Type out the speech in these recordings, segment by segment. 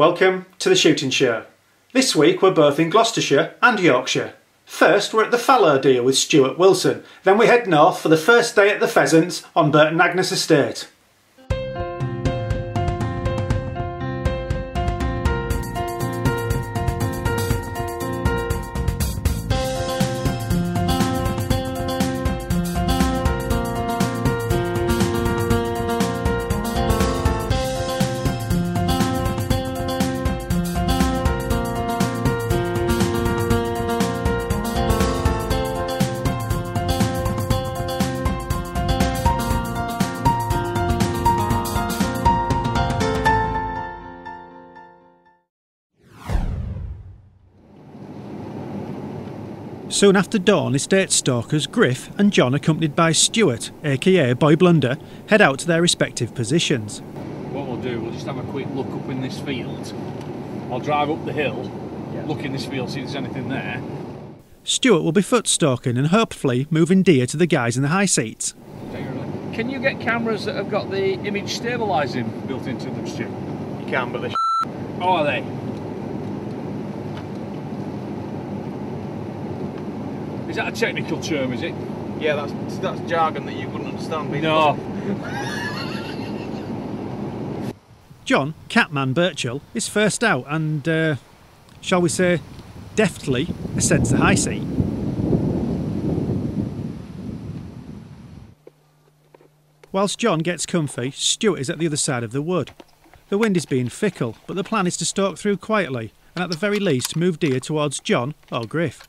Welcome to the shooting show. This week we're both in Gloucestershire and Yorkshire. First we're at the fallow deer with Stuart Wilson, then we head north for the first day at the pheasants on Burton Agnes Estate. Soon after dawn, estate stalkers Griff and Jon, accompanied by Stuart, aka Boy Blunder, head out to their respective positions. What we'll do, we'll just have a quick look up in this field. I'll drive up the hill, look in this field, see if there's anything there. Stuart will be foot stalking and hopefully moving deer to the guys in the high seats. Can you get cameras that have got the image stabilising built into them, Stu? You can, but they're Oh, are they? Is that a technical term, is it? yeah, that's that's jargon that you wouldn't understand. being- No. Jon, Catman Birchill, is first out and, uh, shall we say, deftly ascends the high seat. Whilst Jon gets comfy, Stuart is at the other side of the wood. The wind is being fickle, but the plan is to stalk through quietly and at the very least move deer towards Jon or Griff.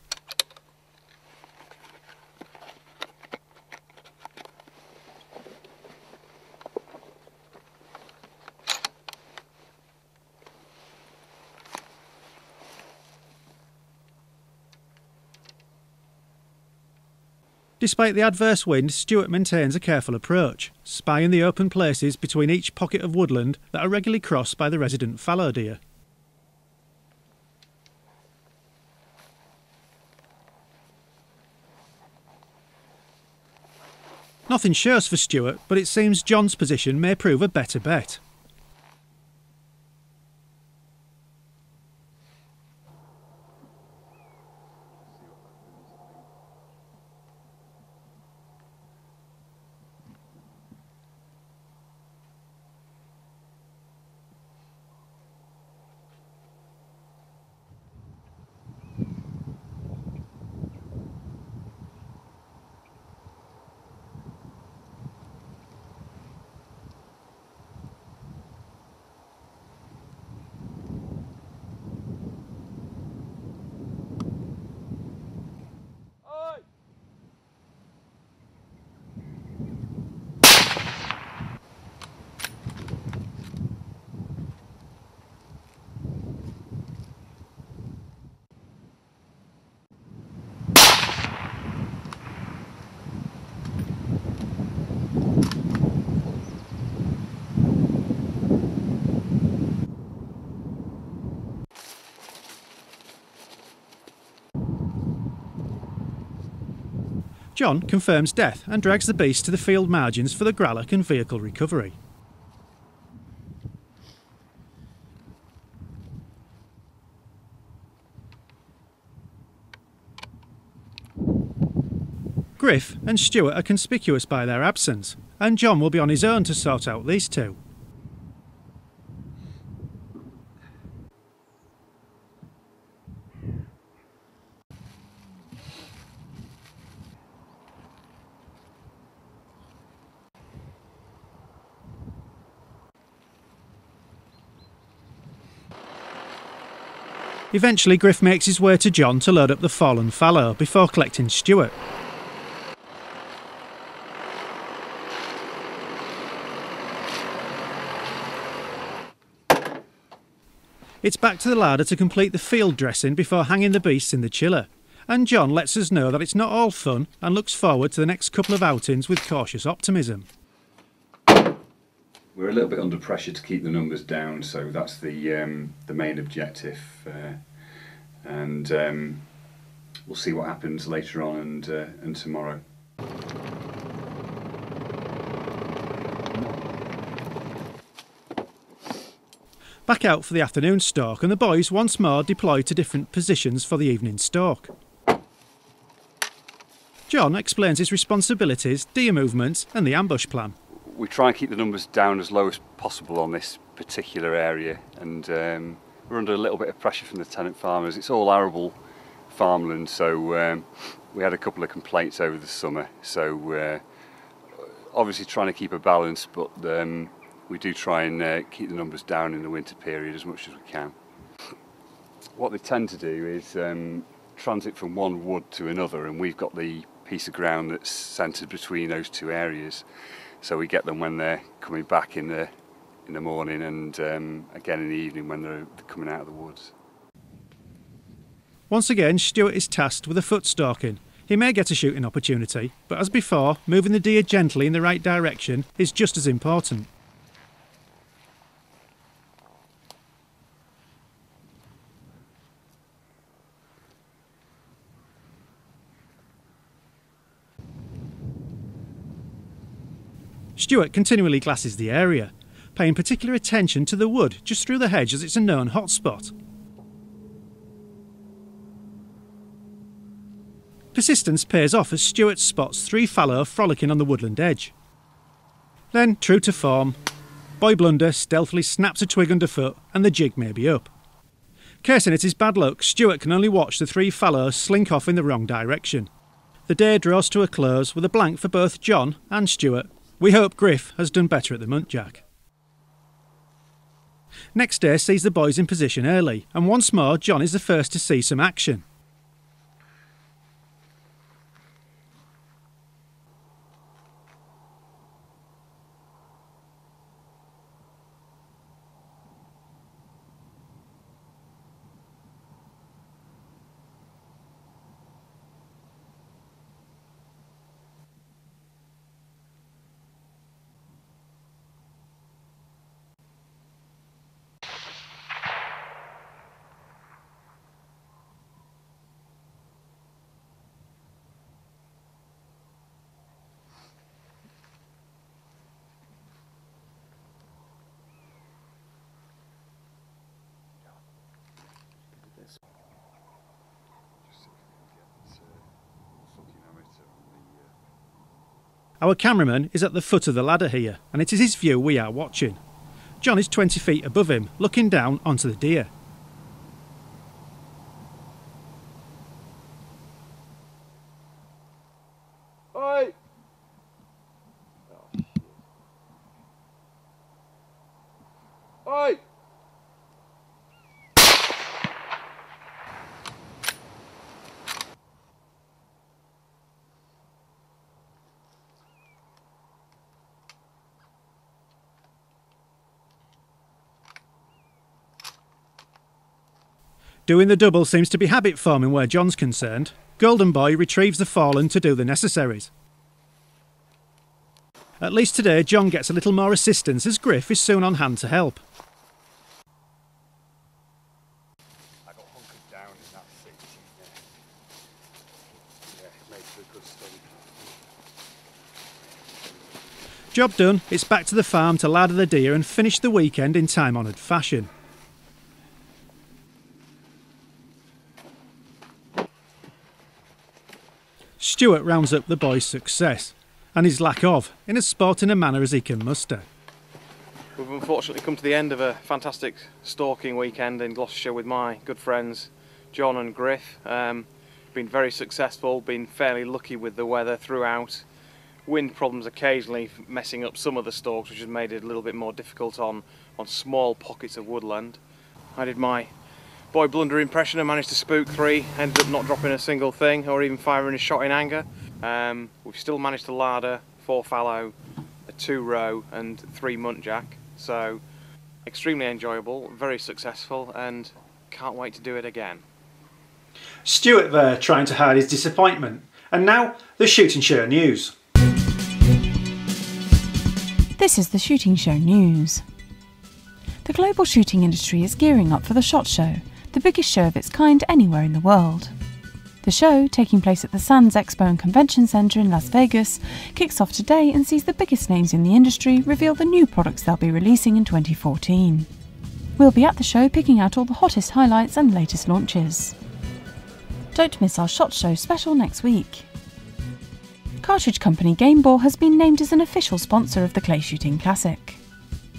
Despite the adverse wind, Stuart maintains a careful approach, spying the open places between each pocket of woodland that are regularly crossed by the resident fallow deer. Nothing shows for Stuart, but it seems Jon's position may prove a better bet. Jon confirms death and drags the beast to the field margins for the gralloch and vehicle recovery. Griff and Stuart are conspicuous by their absence, and Jon will be on his own to sort out these two. Eventually, Griff makes his way to Jon to load up the fallen fallow before collecting Stuart. It's back to the larder to complete the field dressing before hanging the beasts in the chiller. And Jon lets us know that it's not all fun and looks forward to the next couple of outings with cautious optimism. We're a little bit under pressure to keep the numbers down, so that's the um, the main objective, uh, and um, we'll see what happens later on and uh, and tomorrow. Back out for the afternoon stalk, and the boys once more deploy to different positions for the evening stalk. Jon explains his responsibilities, deer movements, and the ambush plan. We try and keep the numbers down as low as possible on this particular area, and um, we're under a little bit of pressure from the tenant farmers. It's all arable farmland, so um, we had a couple of complaints over the summer. So uh, obviously trying to keep a balance, but um, we do try and uh, keep the numbers down in the winter period as much as we can. What they tend to do is um, transit from one wood to another, and we've got the piece of ground that's centred between those two areas. So we get them when they're coming back in the in the morning, and um, again in the evening when they're coming out of the woods. Once again, Stuart is tasked with a foot stalking. He may get a shooting opportunity, but as before, moving the deer gently in the right direction is just as important. Stuart continually glasses the area, paying particular attention to the wood just through the hedge as it's a known hotspot. Persistence pays off as Stuart spots three fallow frolicking on the woodland edge. Then, true to form, Boy Blunder stealthily snaps a twig underfoot and the jig may be up. Cursing it is bad luck, Stuart can only watch the three fallows slink off in the wrong direction. The day draws to a close with a blank for both Jon and Stuart we hope Griff has done better at the Muntjac. Next day sees the boys in position early, and once more Jon is the first to see some action. Our cameraman is at the foot of the ladder here, and it is his view we are watching. Jon is 20 feet above him, looking down onto the deer. Oi! Oi! Doing the double seems to be habit forming where Jon's concerned. Golden Boy retrieves the fallen to do the necessaries. At least today, Jon gets a little more assistance as Griff is soon on hand to help. I got hunkered down in that seat. Yeah, yeah makes a good study. Job done, it's back to the farm to ladder the deer and finish the weekend in time honoured fashion. Stuart rounds up the boys' success and his lack of in as sporting a manner as he can muster. We've unfortunately come to the end of a fantastic stalking weekend in Gloucestershire with my good friends Jon and Griff. Um, been very successful, been fairly lucky with the weather throughout. Wind problems occasionally messing up some of the stalks, which has made it a little bit more difficult on, on small pockets of woodland. I did my boy blunder impression and managed to spook three, ended up not dropping a single thing or even firing a shot in anger. Um, we've still managed to larder four fallow, a two roe and three muntjac. So extremely enjoyable, very successful and can't wait to do it again. Stuart there trying to hide his disappointment. And now the Shooting Show news. This is the Shooting Show news. The global shooting industry is gearing up for the SHOT Show, the biggest show of its kind anywhere in the world. The show, taking place at the Sands Expo and Convention Center in Las Vegas, kicks off today and sees the biggest names in the industry reveal the new products they'll be releasing in 2014. We'll be at the show picking out all the hottest highlights and latest launches. Don't miss our SHOT Show special next week. Cartridge company Gamebore has been named as an official sponsor of the Clay Shooting Classic.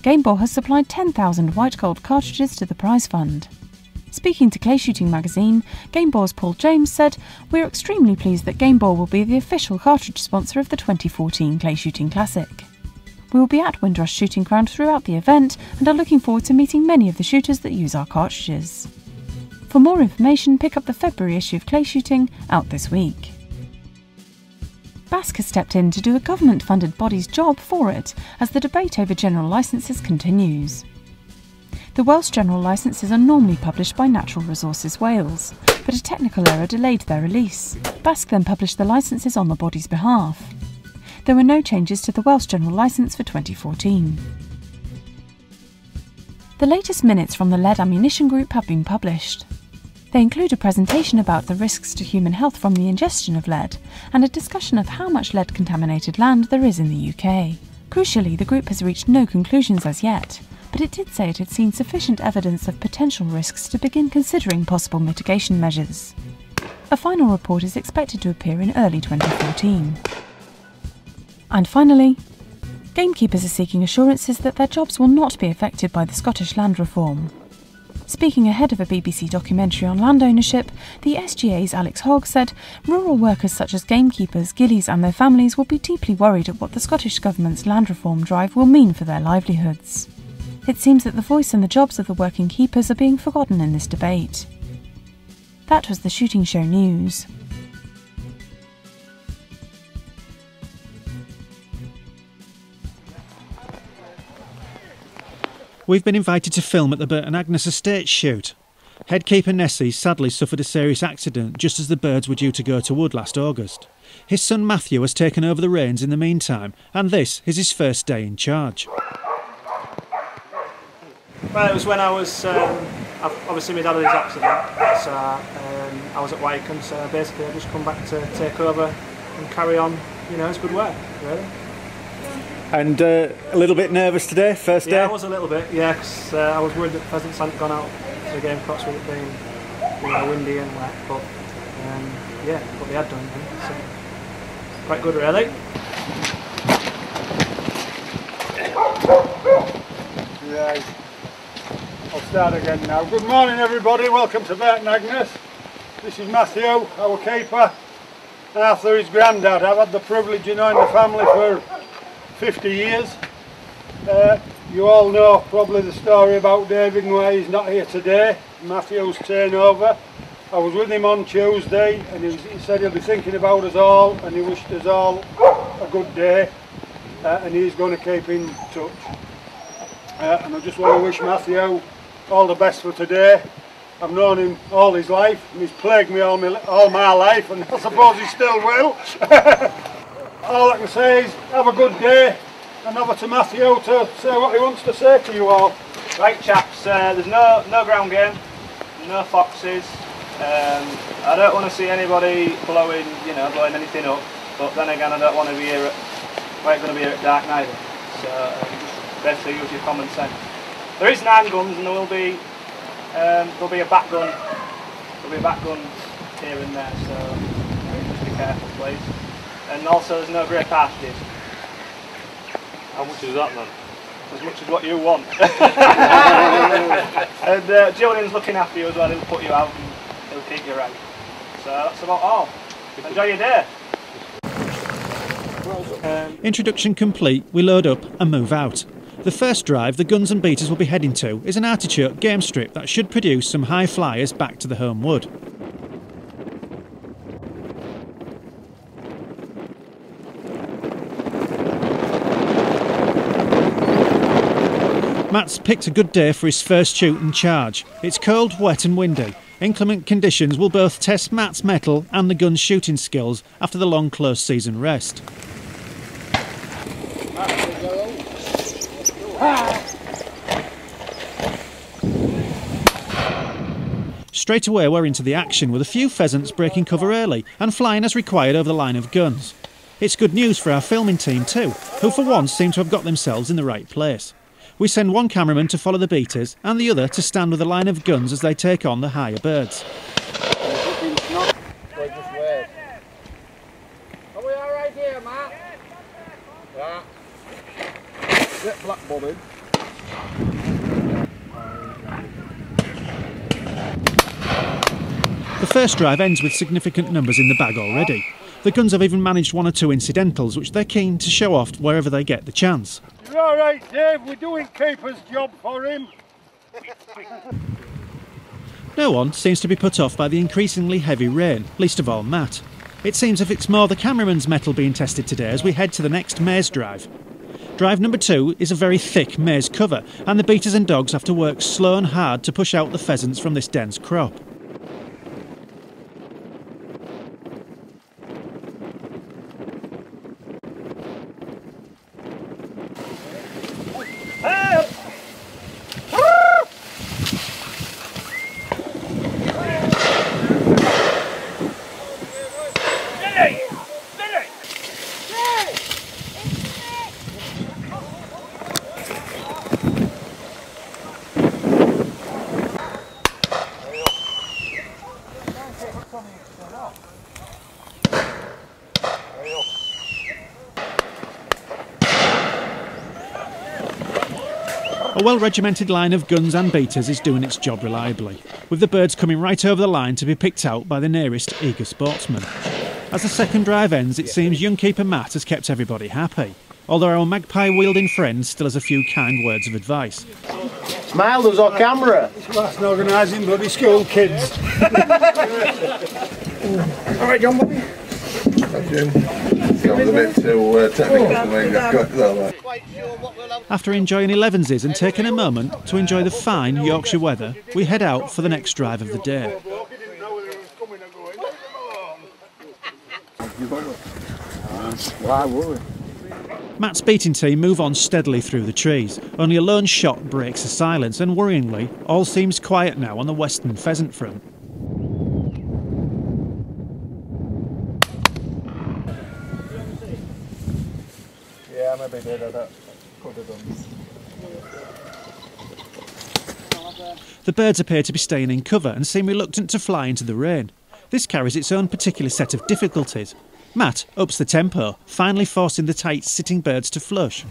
Gamebore has supplied 10,000 white gold cartridges to the prize fund. Speaking to Clay Shooting magazine, Game Gamebore's Paul James said, We're extremely pleased that Game Gamebore will be the official cartridge sponsor of the 2014 Clay Shooting Classic. We will be at Windrush Shooting Ground throughout the event and are looking forward to meeting many of the shooters that use our cartridges. For more information, pick up the February issue of Clay Shooting out this week. BASC has stepped in to do a government funded body's job for it as the debate over general licences continues. The Welsh general licences are normally published by Natural Resources Wales, but a technical error delayed their release. BASC then published the licences on the body's behalf. There were no changes to the Welsh general licence for 2014. The latest minutes from the Lead Ammunition Group have been published. They include a presentation about the risks to human health from the ingestion of lead and a discussion of how much lead contaminated land there is in the UK. Crucially, the group has reached no conclusions as yet, but it did say it had seen sufficient evidence of potential risks to begin considering possible mitigation measures. A final report is expected to appear in early 2014. And finally, gamekeepers are seeking assurances that their jobs will not be affected by the Scottish land reform. Speaking ahead of a BBC documentary on land ownership, the SGA's Alex Hogg said rural workers such as gamekeepers, gillies, and their families will be deeply worried at what the Scottish Government's land reform drive will mean for their livelihoods. It seems that the voice and the jobs of the working keepers are being forgotten in this debate. That was the Shooting Show News. We've been invited to film at the Burton Agnes Estate shoot. Headkeeper Nessie sadly suffered a serious accident just as the birds were due to go to wood last August. His son Matthew has taken over the reins in the meantime, and this is his first day in charge. Well, it was when I was, um, obviously my dad had his accident, so um, I was at Wycombe, so basically I just come back to take over and carry on, you know, it's good work, really. And uh, a little bit nervous today, first day? Yeah, I was a little bit, yeah, because uh, I was worried that pheasants hadn't gone out to the game crops with it being you know, windy and wet, but um, yeah, but they had done, so quite good really. Right. Start again now. Good morning everybody, welcome to Burton Agnes. This is Matthew, our keeper. Arthur, his granddad. I've had the privilege of knowing the family for 50 years. Uh, you all know probably the story about David and why he's not here today. Matthew's turnover. I was with him on Tuesday and he, he, said he'll be thinking about us all and he wished us all a good day uh, and he's going to keep in touch. Uh, and I just want to wish Matthew all the best for today. I've known him all his life and he's plagued me all my, all my life and I suppose he still will. all I can say is have a good day and over to Matthew to say what he wants to say to you all. Right chaps, uh, there's no, no ground game, no foxes. Um, I don't want to see anybody blowing, you know, blowing anything up. But then again, I don't want to be here at, we're going to be here at dark neither. So um, just basically use your common sense. There is nine guns and there will be, um, there'll be a back gun, there'll be a back gun here and there. So just be careful, please. And also, there's no grey cartridges. How much is that then? As much as what you want. and uh, Julian's looking after you as well, he'll put you out and he'll keep you right. So that's about all. Enjoy your day. Um, Introduction complete, we load up and move out. The first drive the guns and beaters will be heading to is an artichoke game strip that should produce some high flyers back to the home wood. Matt's picked a good day for his first shoot and charge. It's cold, wet, and windy. Inclement conditions will both test Matt's mettle and the gun's shooting skills after the long close season rest. Straight away, we're into the action with a few pheasants breaking cover early and flying as required over the line of guns. It's good news for our filming team too, who for once seem to have got themselves in the right place. We send one cameraman to follow the beaters and the other to stand with a line of guns as they take on the higher birds. Are we alright here, Matt? Yeah. Get black bobbing. The first drive ends with significant numbers in the bag already. The guns have even managed one or two incidentals, which they're keen to show off wherever they get the chance. You're all right, Dave? We're doing keeper's job for him. No one seems to be put off by the increasingly heavy rain, least of all Matt. It seems if it's more the cameraman's mettle being tested today as we head to the next maize drive. Drive number two is a very thick maize cover, and the beaters and dogs have to work slow and hard to push out the pheasants from this dense crop. A well regimented line of guns and beaters is doing its job reliably, with the birds coming right over the line to be picked out by the nearest eager sportsman. As the second drive ends, it seems young keeper Matt has kept everybody happy, although our magpie wielding friend still has a few kind words of advice. Smile, there's our camera. That's not organising bloody school kids. Alright, John Bobby. Uh. After enjoying 11s and taking a moment to enjoy the fine Yorkshire weather, we head out for the next drive of the day. Matt's beating team move on steadily through the trees. Only a lone shot breaks the silence, and worryingly, all seems quiet now on the western pheasant front. The birds appear to be staying in cover and seem reluctant to fly into the rain. This carries its own particular set of difficulties. Matt ups the tempo, finally forcing the tight sitting birds to flush.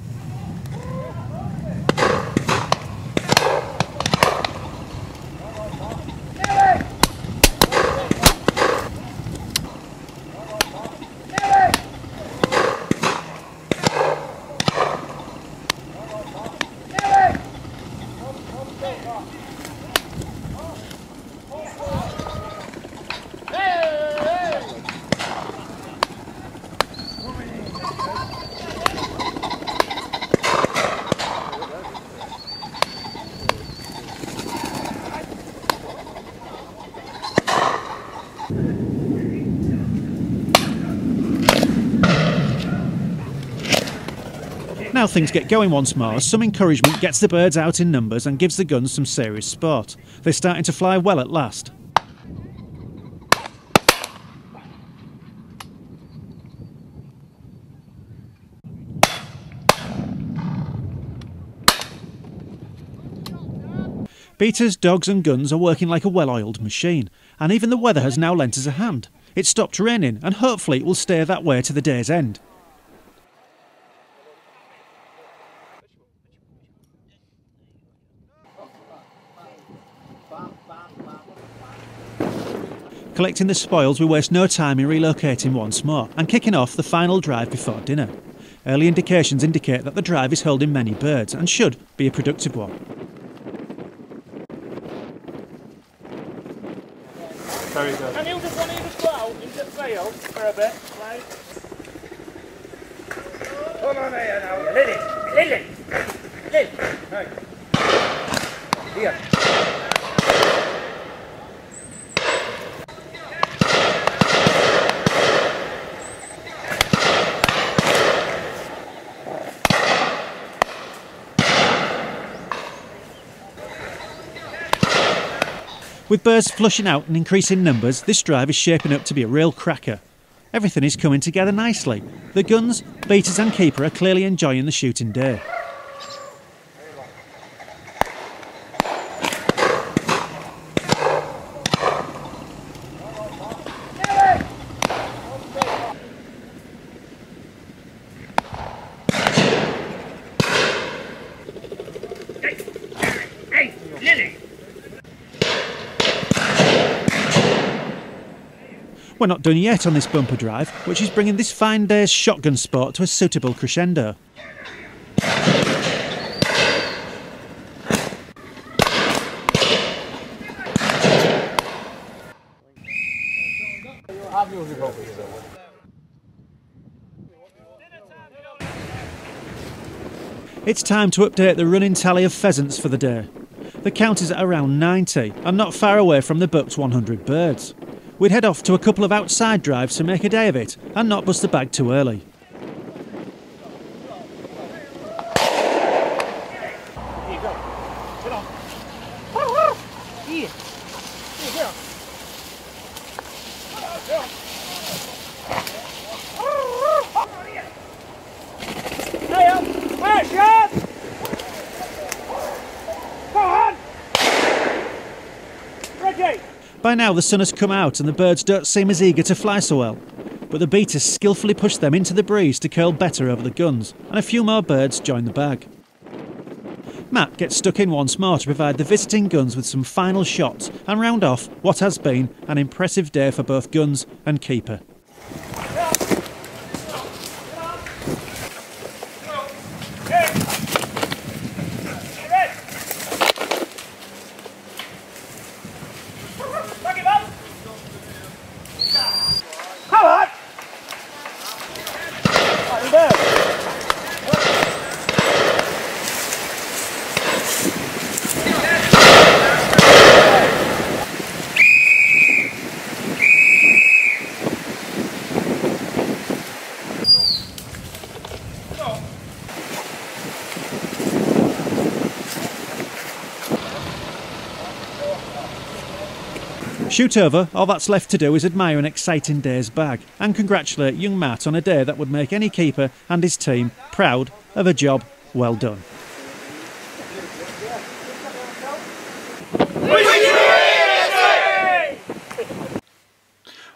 Now things get going once more. Some encouragement gets the birds out in numbers and gives the guns some serious sport. They're starting to fly well at last. Beaters, dogs, and guns are working like a well oiled machine, and even the weather has now lent us a hand. It stopped raining, and hopefully it will stay that way to the day's end. Collecting the spoils, we waste no time in relocating once more and kicking off the final drive before dinner. Early indications indicate that the drive is holding many birds and should be a productive one. Very good. And you just want to just go out into the field for a bit, right? Come on here now. Lily, Lily, Lily. Right. Here. With birds flushing out and increasing numbers, this drive is shaping up to be a real cracker. Everything is coming together nicely. The guns, beaters, and keeper are clearly enjoying the shooting day. We're not done yet on this bumper drive, which is bringing this fine day's shotgun sport to a suitable crescendo. It's time to update the running tally of pheasants for the day. The count is at around 90 and not far away from the booked 100 birds. We'd head off to a couple of outside drives to make a day of it and not bust the bag too early. By now the sun has come out and the birds don't seem as eager to fly so well. But the beaters skillfully push them into the breeze to curl better over the guns, and a few more birds join the bag. Matt gets stuck in once more to provide the visiting guns with some final shots and round off what has been an impressive day for both guns and keeper. Shoot over, all that's left to do is admire an exciting day's bag and congratulate young Matt on a day that would make any keeper and his team proud of a job well done.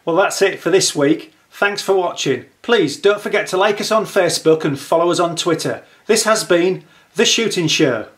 Well, that's it for this week. Thanks for watching. Please don't forget to like us on Facebook and follow us on Twitter. This has been The Shooting Show.